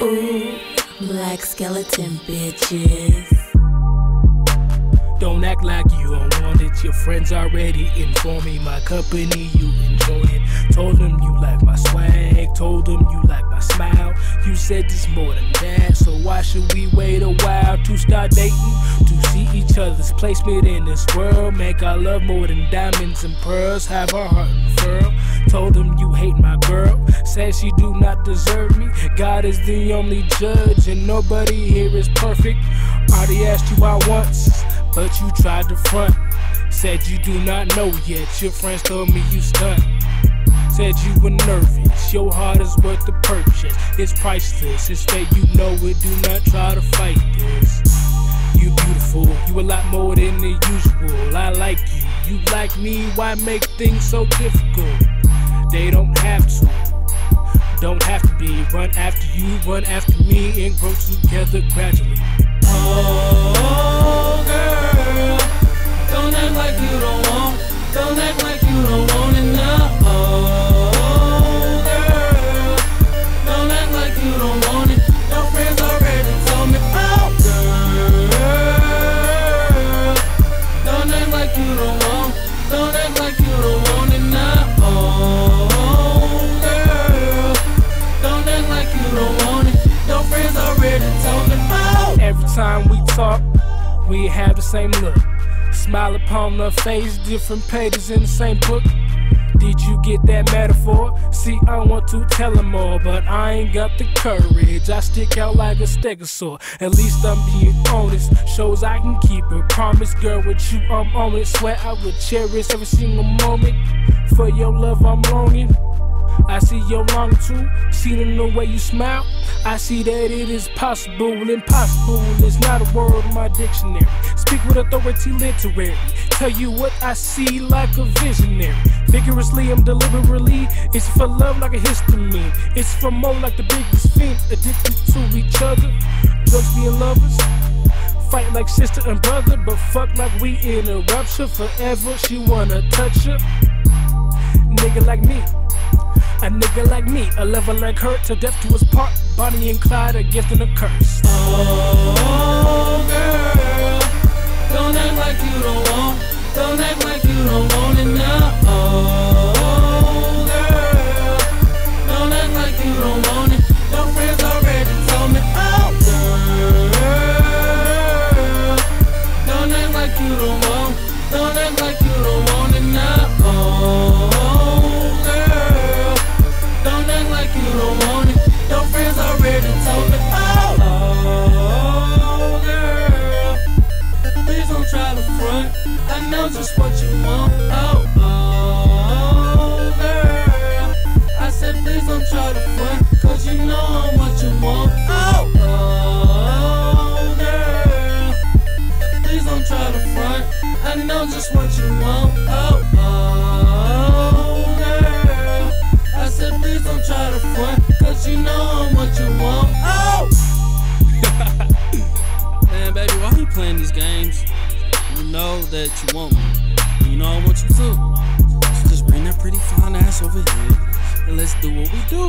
Ooh, Blakk Skellington bitches. Don't act like you don't want it. Your friends already informed me my company, you enjoy it. Told them you like my swag, told them you like my smile. You said this more than that, so why should we wait a while to start dating? To see each other's placement in this world, make our love more than diamonds and pearls. Have our heart unfurled. Told them you hate my girl, said she do not deserve me. God is the only judge, and nobody here is perfect. Already asked you out once but you tried to front. Said you do not know yet. Your friends told me you stunt. Said you were nervous. Your heart is worth the purchase. It's priceless. It's fate, you know it. Do not try to fight this. You beautiful. You a lot more than the usual. I like you. You like me. Why make things so difficult? They don't have to. Don't have to be. Run after you, run after me, and grow together gradually. Oh, girl, don't act like you don't want, don't act like you don't want now. Oh, girl, don't act like you don't want it. Your friends already told me, oh, girl, don't act like you don't want, don't act like you don't want now. Oh, we have the same look. Smile upon the face, different pages in the same book. Did you get that metaphor? See, I want to tell them all, but I ain't got the courage. I stick out like a stegosaur. At least I'm being honest. Shows I can keep a promise, girl. With you, I'm on it. Swear I would cherish every single moment. For your love, I'm longing. I see your long too, seen in the way you smile. I see that it is possible, impossible is not a word in my dictionary. Speak with authority, literary. Tell you what I see like a visionary. Vigorously, I'm deliberately. It's for love like a histamine. It's for more like the biggest fiend, addicted to each other. Drugs being lovers. Fight like sister and brother, but fuck like we in a rupture forever. She wanna touch her. Nigga like me. A nigga like me, a lover like her, to death to his part. Bonnie and Clyde, a gift and a curse. Oh, girl, don't act like you don't want, don't act like you don't want I know just what you want. Oh, oh, girl, I said please don't try to front, cause you know I'm what you want. Oh, oh, girl, please don't try to front. I know just what you want. Oh, oh, girl, I said please don't try to front, cause you know I'm what you want. Oh. That you want me. You know I want you too. So just bring that pretty fine ass over here and let's do what we do.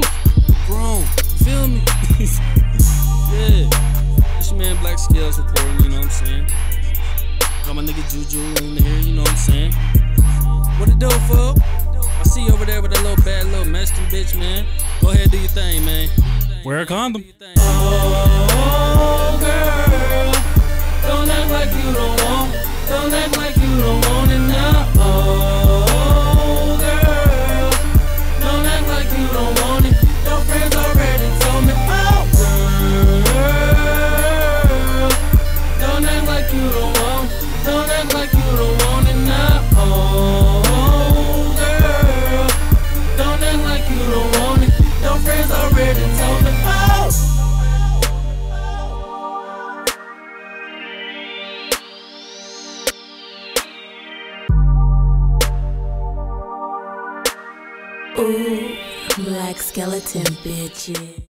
Grown. You feel me? yeah. It's your man Black Scales reporting, you know what I'm saying? Got my nigga Juju in here, you know what I'm saying? What it do, fool? I see you over there with that little bad little Mexican bitch, man. Go ahead, do your thing, man. Wear a condom. Oh, girl, don't act like you don't don't act like you don't want it now. Oh, girl, don't act like you don't want it. Your friends already told me, oh, girl, don't act like you don't want, don't act like you don't want it now. Oh, girl, don't act like you don't want it. Your friends already told me, Ooh, Blakk Skellington bitches.